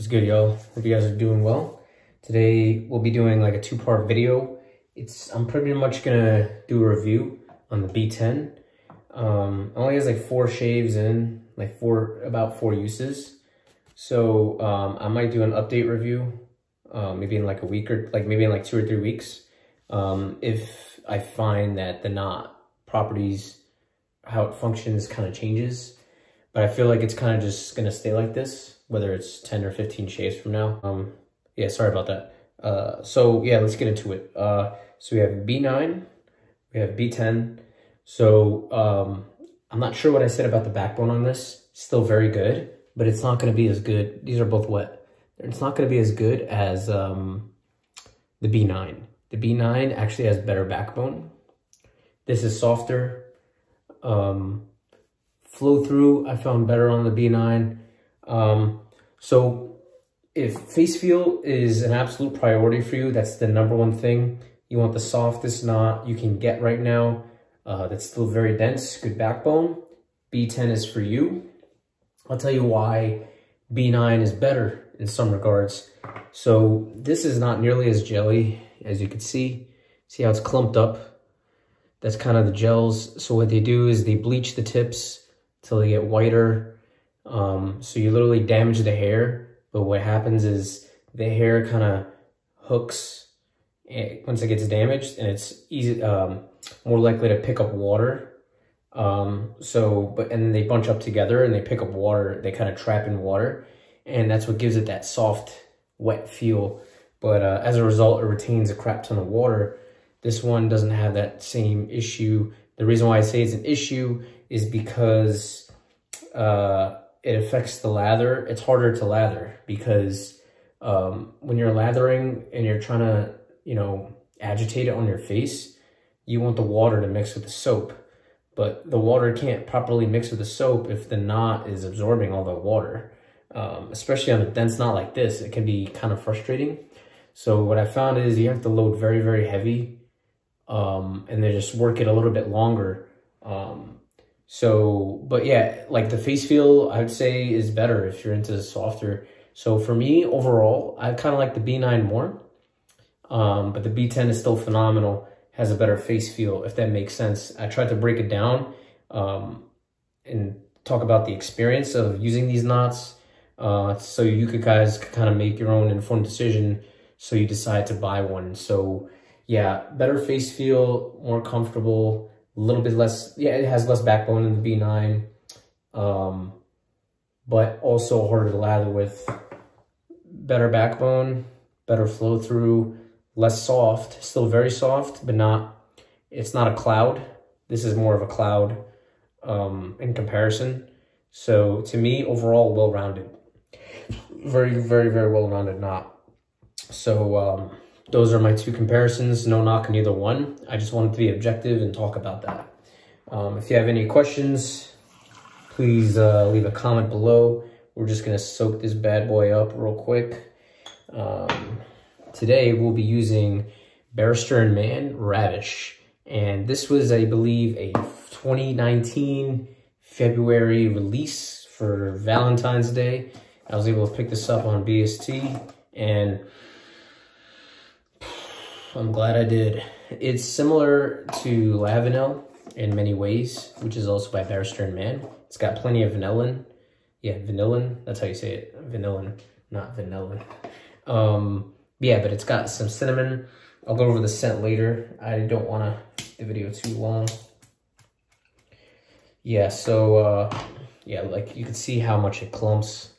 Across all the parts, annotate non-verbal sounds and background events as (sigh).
What's good, y'all? Hope you guys are doing well. Today, we'll be doing like a two-part video. It's I'm pretty much gonna do a review on the B10. Um, only has like four shaves in, like four, about four uses. So um, I might do an update review, uh, maybe in like a week or like maybe in like two or three weeks. Um, if I find that the knot properties, how it functions kind of changes. But I feel like it's kind of just gonna stay like this whether it's 10 or 15 shaves from now. Um, yeah, sorry about that. Uh, so yeah, let's get into it. Uh, so we have B9, we have B10. So um, I'm not sure what I said about the backbone on this. Still very good, but it's not going to be as good. These are both wet. It's not going to be as good as um, the B9. The B9 actually has better backbone. This is softer. Um, flow through, I found better on the B9. Um, so if face feel is an absolute priority for you, that's the number one thing. You want the softest knot you can get right now. Uh, that's still very dense, good backbone. B10 is for you. I'll tell you why B9 is better in some regards. So this is not nearly as jelly as you can see. See how it's clumped up? That's kind of the gels. So what they do is they bleach the tips till they get whiter um, so you literally damage the hair, but what happens is the hair kind of hooks once it gets damaged and it's easy, um, more likely to pick up water. Um, so, but, and then they bunch up together and they pick up water, they kind of trap in water and that's what gives it that soft, wet feel. But, uh, as a result, it retains a crap ton of water. This one doesn't have that same issue. The reason why I say it's an issue is because, uh, it affects the lather. It's harder to lather because um, when you're lathering and you're trying to, you know, agitate it on your face, you want the water to mix with the soap. But the water can't properly mix with the soap if the knot is absorbing all the water. Um, especially on a dense knot like this, it can be kind of frustrating. So what I found is you have to load very, very heavy um, and then just work it a little bit longer. Um, so, but yeah, like the face feel, I'd say is better if you're into softer. So for me, overall, I kind of like the B9 more. Um, but the B10 is still phenomenal, has a better face feel, if that makes sense. I tried to break it down um, and talk about the experience of using these knots. Uh, so you could guys kind of make your own informed decision so you decide to buy one. So yeah, better face feel, more comfortable, a little bit less, yeah, it has less backbone than the B9, um, but also harder to lather with. Better backbone, better flow through, less soft, still very soft, but not, it's not a cloud. This is more of a cloud um, in comparison. So to me, overall, well-rounded. Very, very, very well-rounded knot. So, um, those are my two comparisons. No knock on either one. I just wanted to be objective and talk about that. Um, if you have any questions, please uh, leave a comment below. We're just to soak this bad boy up real quick. Um, today, we'll be using Barrister and Mann Ravish. And this was, I believe, a 2019 February release for Valentine's Day. I was able to pick this up on BST. And I'm glad I did. It's similar to Lavanille in many ways, which is also by Barrister and Mann. It's got plenty of vanillin. Yeah, vanillin. That's how you say it. Vanillin, not vanillin. Um, yeah, but it's got some cinnamon. I'll go over the scent later. I don't want to the video too long. Yeah, so, uh, yeah, like you can see how much it clumps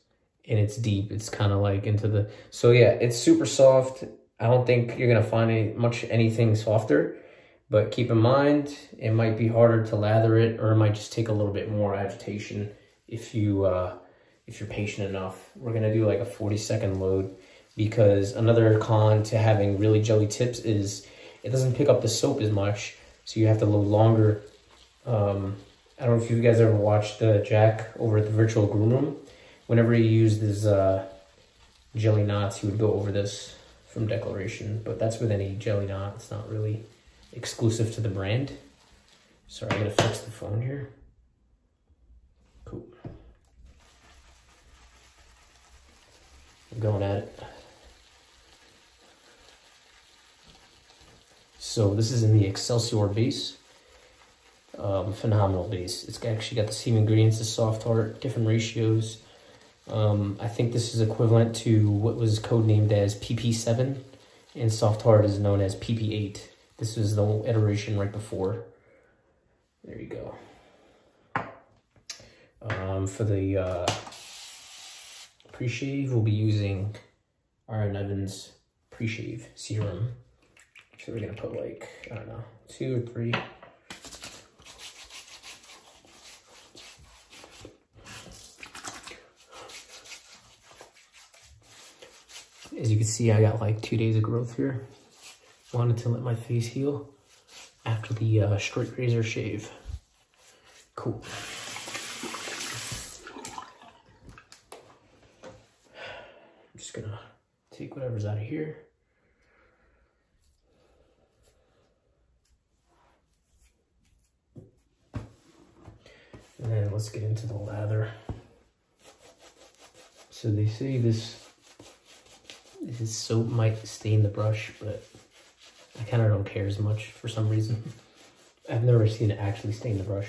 and it's deep. It's kind of like into the, so yeah, it's super soft. I don't think you're to find any, much anything softer. But keep in mind, it might be harder to lather it or it might just take a little bit more agitation if, you, uh, if you're patient enough. We're to do like a 40 second load because another con to having really jelly tips is it doesn't pick up the soap as much. So you have to load longer. Um, I don't know if you guys ever watched the Jack over at the virtual groom room. Whenever he used his uh, jelly knots, he would go over this from Declaration, but that's with any jelly knot. It's not really exclusive to the brand. Sorry, I gotta fix the phone here. Cool. I'm going at it. So this is in the Excelsior base. Um, phenomenal base. It's actually got the same ingredients as Soft Heart, different ratios. Um, I think this is equivalent to what was codenamed as PP7, and Soft Heart is known as PP8. This is the iteration right before. There you go. Um, for the uh, pre-shave, we'll be using Iron Evans pre-shave serum. So we're gonna put like, I don't know, two or three. Can see, I got like two days of growth here. Wanted to let my face heal after the uh, straight razor shave. Cool. I'm just gonna take whatever's out of here. And then let's get into the lather. So they say this this soap might stain the brush, but I kind of don't care as much for some reason. (laughs) I've never seen it actually stain the brush.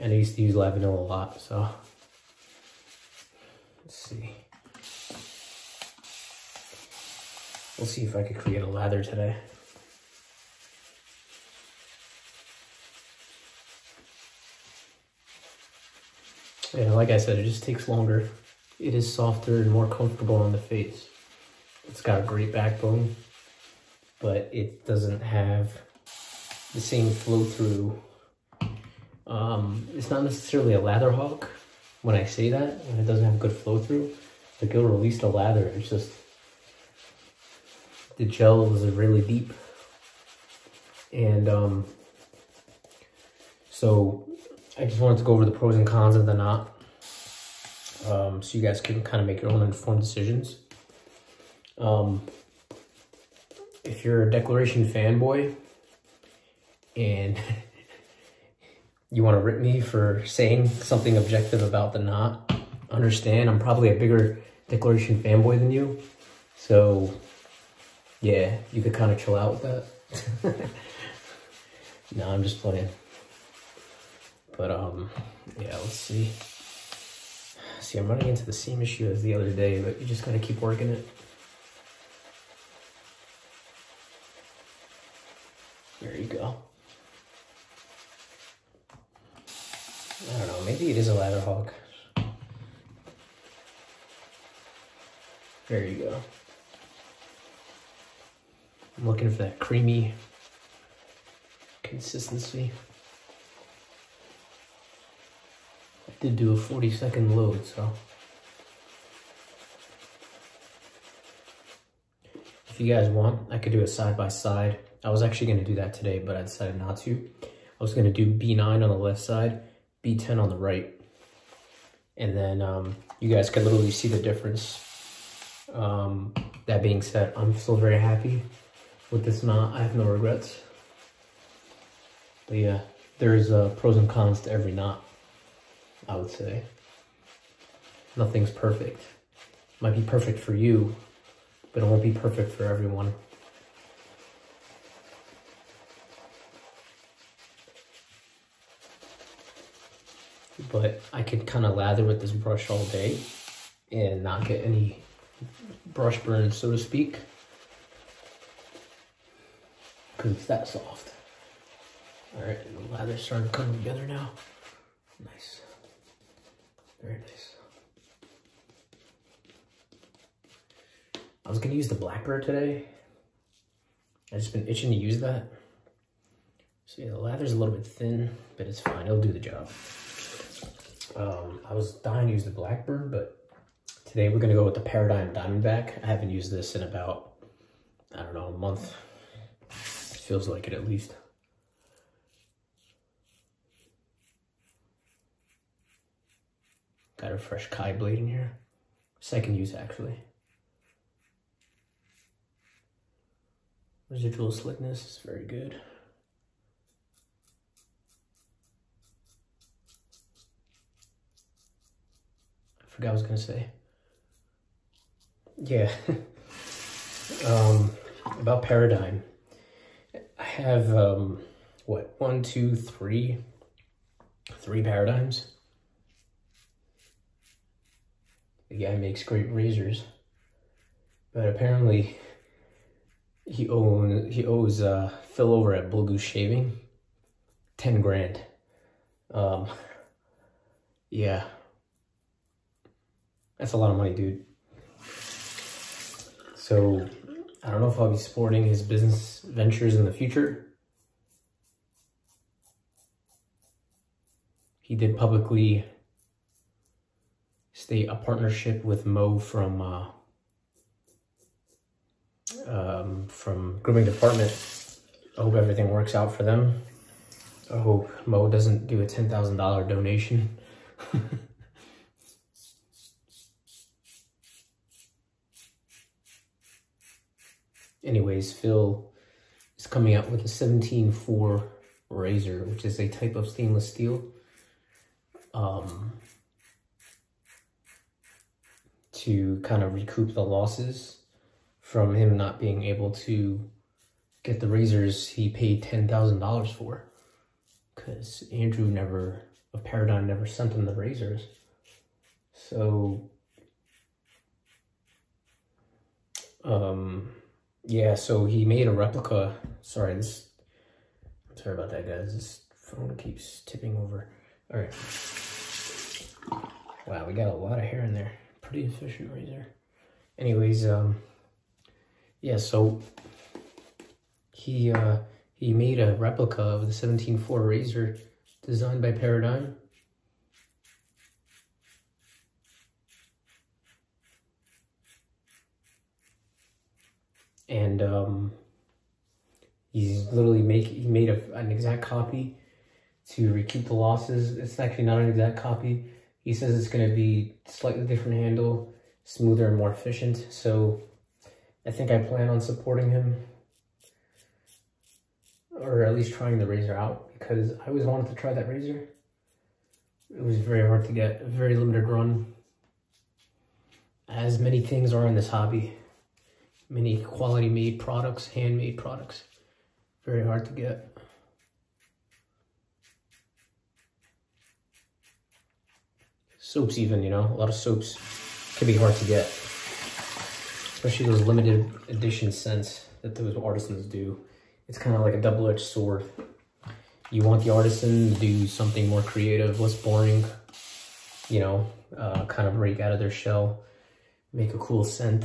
And I used to use Lavanille a lot, so. Let's see. We'll see if I could create a lather today. Yeah, like I said, it just takes longer. It is softer and more comfortable on the face. It's got a great backbone, but it doesn't have the same flow through. Um, it's not necessarily a lather hog when I say that, when it doesn't have good flow through. Like it'll release the lather, it's just the gel is really deep. And um, so I just wanted to go over the pros and cons of the knot. Um, so you guys can kind of make your own informed decisions. Um, if you're a Declaration fanboy and (laughs) you want to rip me for saying something objective about the knot, understand I'm probably a bigger Declaration fanboy than you. So, yeah, you could kind of chill out with that. (laughs) no, I'm just playing. But, um, yeah, let's see. See, I'm running into the same issue as the other day, but you just gotta keep working it. There you go. I don't know, maybe it is a lather hog. There you go. I'm looking for that creamy consistency. I did do a 40 second load, so. If you guys want, I could do a side by side. I was actually gonna do that today, but I decided not to. I was gonna do B9 on the left side, B10 on the right. And then um, you guys can literally see the difference. Um, that being said, I'm still very happy with this knot. I have no regrets. But yeah, there's uh, pros and cons to every knot, I would say. Nothing's perfect. Might be perfect for you, but it won't be perfect for everyone. But I could kind of lather with this brush all day and not get any brush burn, so to speak, because it's that soft. All right, the lather's starting to come together now. Nice, very nice. I was gonna use the Blackbird today. I've just been itching to use that. So yeah, the lather's a little bit thin, but it's fine, it'll do the job. Um, I was dying to use the Blackbird, but today we're gonna go with the Paradigm Diamondback. I haven't used this in about, I don't know, a month. It feels like it at least. Got a fresh Kai blade in here. Second use actually. Residual slickness is very good. Forgot I was gonna say. yeah. (laughs) um, about Paradigm. I have, um, what, one, two, three, three Paradigms. The guy makes great razors. But apparently he own he owes uh, Phil over at Blue Goose Shaving ten grand. Um, yeah, that's a lot of money, dude. So I don't know if I'll be supporting his business ventures in the future. He did publicly state a partnership with Mo from uh, um, from grooming department. I hope everything works out for them. I hope Mo doesn't do a $10,000 donation. (laughs) Anyways, Phil is coming out with a 17.4 razor, which is a type of stainless steel. Um, to kind of recoup the losses from him not being able to get the razors he paid $10,000 for. Because Andrew never, of Paradigm, never sent him the razors. So, um, yeah, so he made a replica. Sorry, this, sorry about that, guys. This phone keeps tipping over. All right. Wow, we got a lot of hair in there. Pretty efficient razor. Anyways, um, yeah, so he uh, he made a replica of the 17.4 razor designed by Paradigm. And um, he's literally make he made a, an exact copy to recoup the losses. It's actually not an exact copy. He says it's going to be slightly different handle, smoother and more efficient. So I think I plan on supporting him or at least trying the razor out because I always wanted to try that razor. It was very hard to get, a very limited run. As many things are in this hobby, many quality made products, handmade products, very hard to get. Soaps even, you know, a lot of soaps can be hard to get especially those limited edition scents that those artisans do. It's kind of like a double-edged sword. You want the artisan to do something more creative, less boring, you know, uh, kind of break out of their shell, make a cool scent.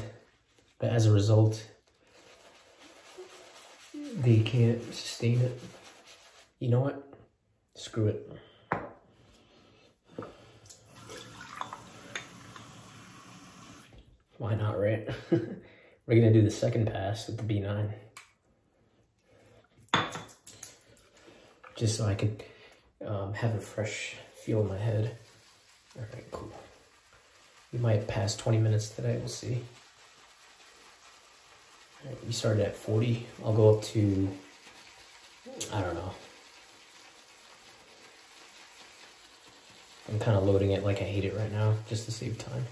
But as a result, they can't sustain it. You know what? Screw it. Why not, right? (laughs) We're gonna do the second pass with the B9. Just so I could um, have a fresh feel in my head. All right, cool. We might pass 20 minutes today, we'll see. We started at 40. I'll go up to, I don't know. I'm kind of loading it like I hate it right now, just to save time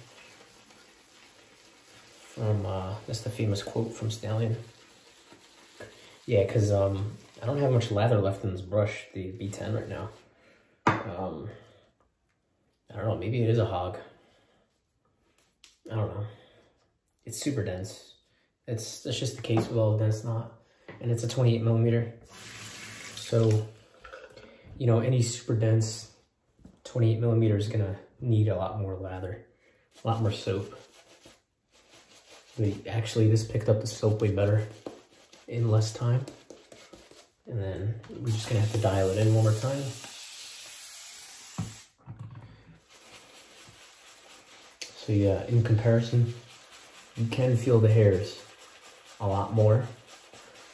from uh, that's the famous quote from Stallion. Yeah, because um, I don't have much lather left in this brush, the B10 right now. Um, I don't know, maybe it is a hog. I don't know. It's super dense. It's that's just the case with all the dense knot. And it's a 28 millimeter. So, you know, any super dense 28 millimeter is gonna need a lot more lather, a lot more soap actually this picked up the soap way better in less time. And then we're just gonna have to dial it in one more time. So yeah, in comparison, you can feel the hairs a lot more.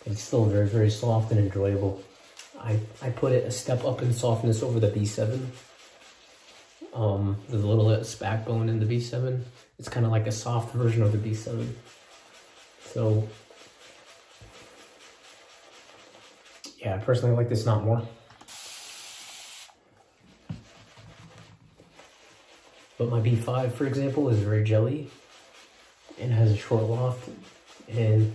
But it's still very, very soft and enjoyable. I, I put it a step up in softness over the B7. Um, the little backbone in the B7. It's kind of like a soft version of the B7. So, yeah, I personally like this not more. But my B5, for example, is very jelly. and has a short loft and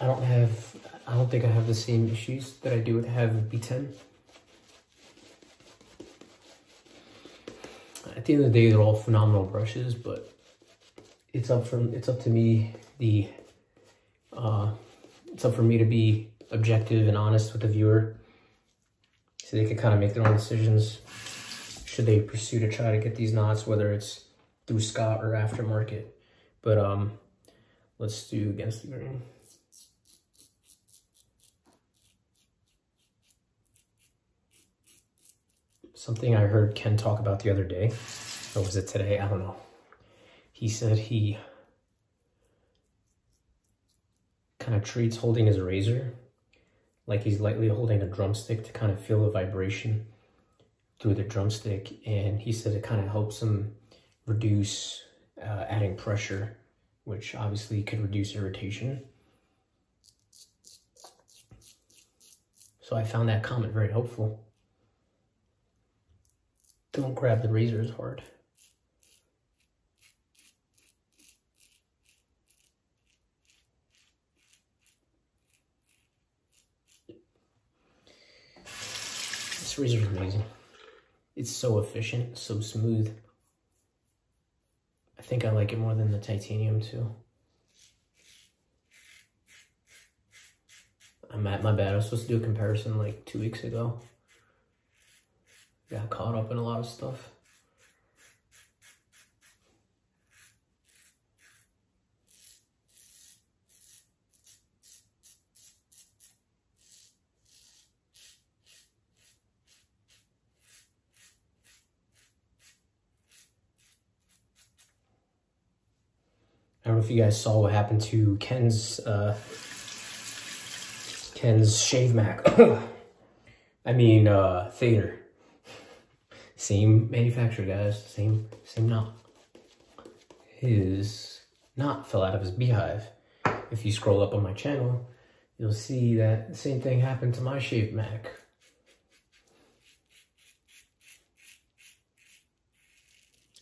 I don't have I don't think I have the same issues that I do with have B10. At the end of the day, they're all phenomenal brushes, but it's up from it's up to me the uh, it's up for me to be objective and honest with the viewer, so they can kind of make their own decisions should they pursue to try to get these knots, whether it's through Scott or aftermarket. But um, let's do against the grain. Something I heard Ken talk about the other day, or was it today? I don't know. He said he kind of treats holding his razor like he's lightly holding a drumstick to kind of feel the vibration through the drumstick. And he said it kind of helps him reduce uh, adding pressure, which obviously could reduce irritation. So I found that comment very helpful. Don't grab the razor as hard. This razor is amazing. It's so efficient, so smooth. I think I like it more than the titanium too. I'm at my bad. I was supposed to do a comparison like two weeks ago. Got caught up in a lot of stuff. I don't know if you guys saw what happened to Ken's uh, Ken's shave mac. (coughs) I mean uh, Thater. Same manufacturer, guys. Same same knot. His knot fell out of his beehive. If you scroll up on my channel, you'll see that the same thing happened to my shave mac.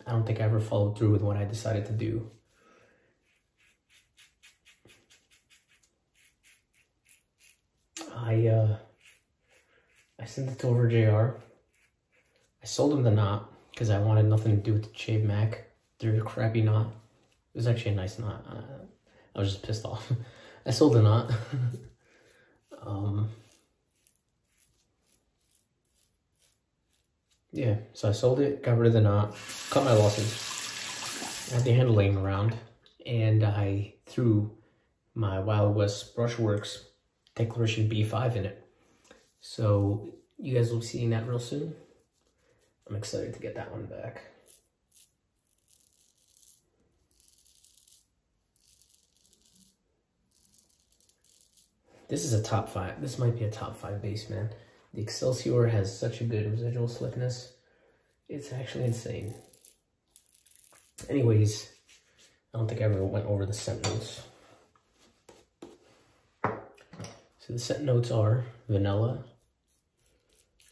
I don't think I ever followed through with what I decided to do. I uh, I sent it to over JR. I sold him the knot because I wanted nothing to do with the shave mac. They're a crappy knot. It was actually a nice knot. Uh, I was just pissed off. (laughs) I sold the knot. (laughs) um, yeah, so I sold it, got rid of the knot, cut my losses. I had the handle laying around, and I threw my Wild West Brushworks Declaration B5 in it. So you guys will be seeing that real soon. I'm excited to get that one back. This is a top five. This might be a top five base, man. The Excelsior has such a good residual slickness. It's actually insane. Anyways, I don't think I ever went over the scent notes. So the scent notes are vanilla,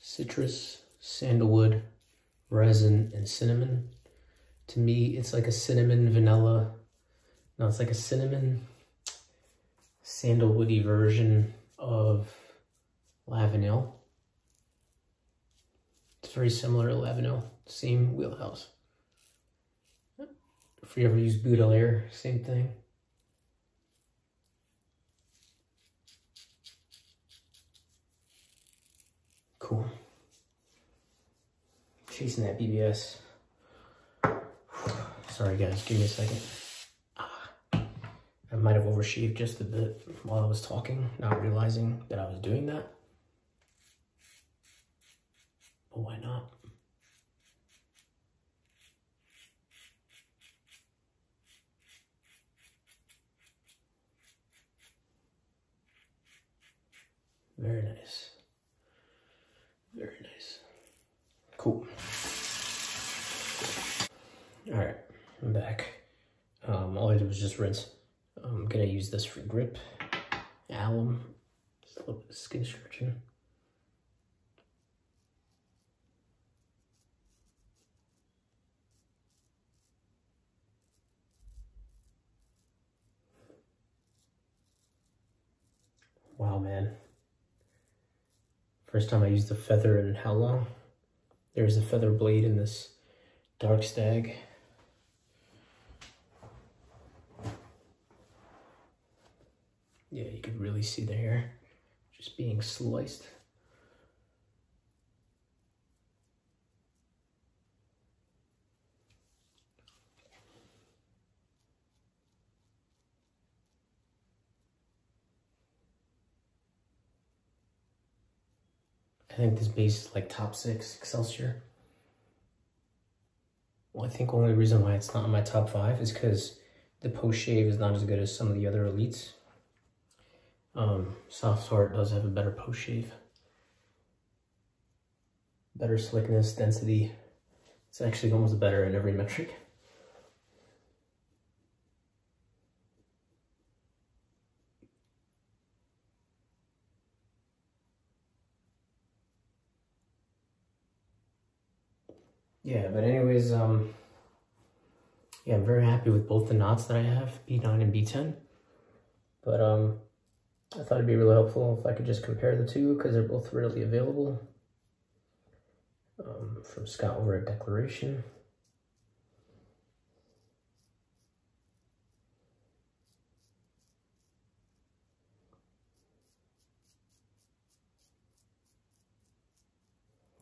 citrus, sandalwood, resin, and cinnamon. To me, it's like a cinnamon vanilla. No, it's like a cinnamon sandalwoody version of Lavanille. It's very similar to Lavanille, same wheelhouse. If you ever use Beaudelaire, same thing. Cool. Chasing that BBS. (sighs) Sorry guys, give me a second. Ah. I might have overshaved just a bit while I was talking, not realizing that I was doing that. But why not? Very nice. just rinse. I'm gonna use this for grip, alum, just a little bit of skin stretching. Wow, man. First time I used a feather in how long? There's a feather blade in this dark stag. Yeah, you could really see the hair just being sliced. I think this base is like top six Excelsior. Well, I think only reason why it's not in my top five is because the post shave is not as good as some of the other elites. Um, Soft Heart does have a better post shave. Better slickness, density. It's actually almost better in every (laughs) metric. yeah, but anyways, um, yeah, I'm very happy with both the knots that I have, B9 and B10. But um, I thought it'd be really helpful if I could just compare the two because they're both readily available. Um, from Scott over at Declaration.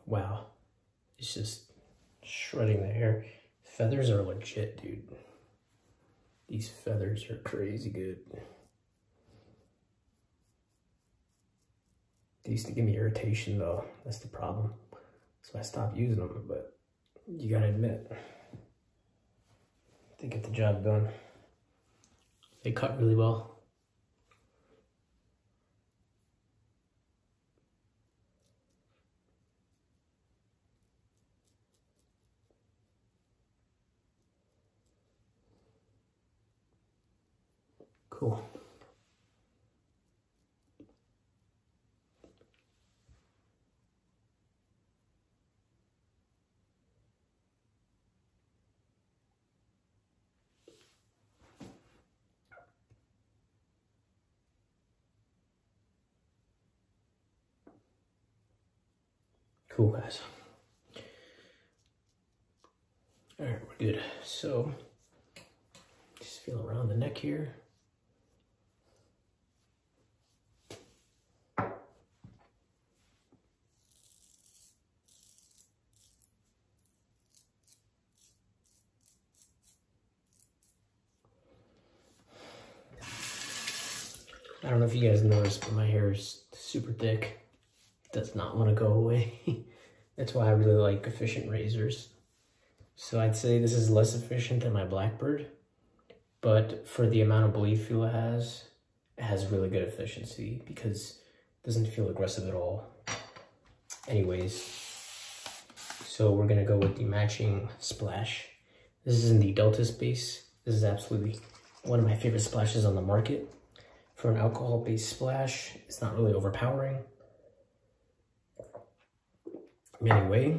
Wow, it's just shredding the hair. Feathers are legit, dude. These feathers are crazy good. They used to give me irritation though. That's the problem. So I stopped using them, but you gotta admit, they get the job done. They cut really well. Cool. Cool, guys. All right, we're good. So, just feel around the neck here. I don't know if you guys noticed, but my hair is super thick. It does not want to go away. (laughs) That's why I really like efficient razors. So I'd say this is less efficient than my Blackbird, but for the amount of blade feel it has, it has really good efficiency because it doesn't feel aggressive at all. Anyways, so we're gonna go with the matching splash. This is in the Delta space. This is absolutely one of my favorite splashes on the market for an alcohol-based splash. It's not really overpowering. Anyway,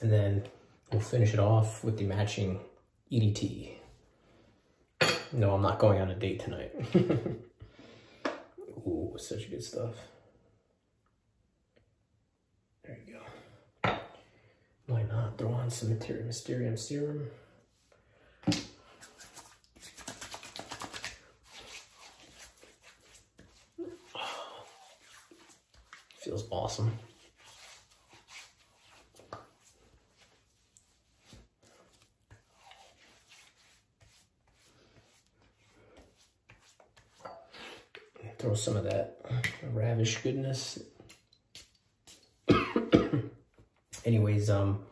and then we'll finish it off with the matching EDT. No, I'm not going on a date tonight. (laughs) Ooh, such good stuff. There you go. Why not throw on some Materia Mysterium serum? (sighs) Feels awesome. Throw some of that ravish goodness. (coughs) Anyways, um,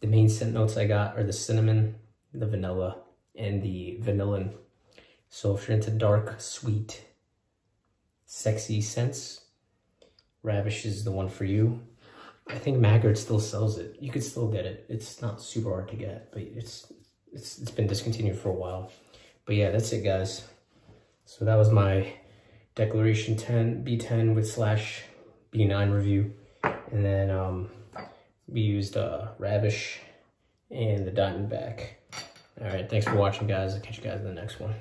the main scent notes I got are the cinnamon, the vanilla, and the vanillin. So if you're into dark, sweet, sexy scents, Ravish is the one for you. I think Maggard still sells it. You could still get it. It's not super hard to get, but it's it's it's been discontinued for a while. But yeah, that's it, guys. So that was my Declaration 10 B10 with slash B9 review, and then um, we used uh, Ravish and the Diamondback. All right, thanks for watching, guys. I'll catch you guys in the next one.